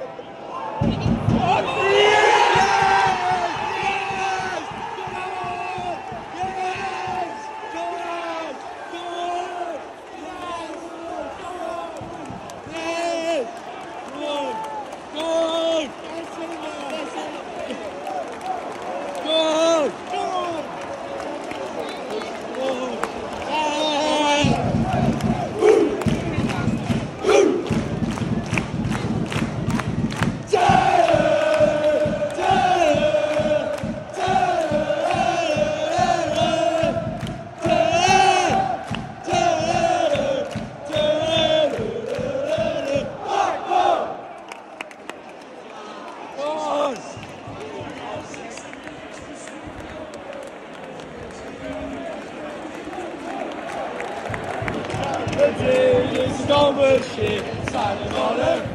Thank. on! Brazil is a golden ship, signing on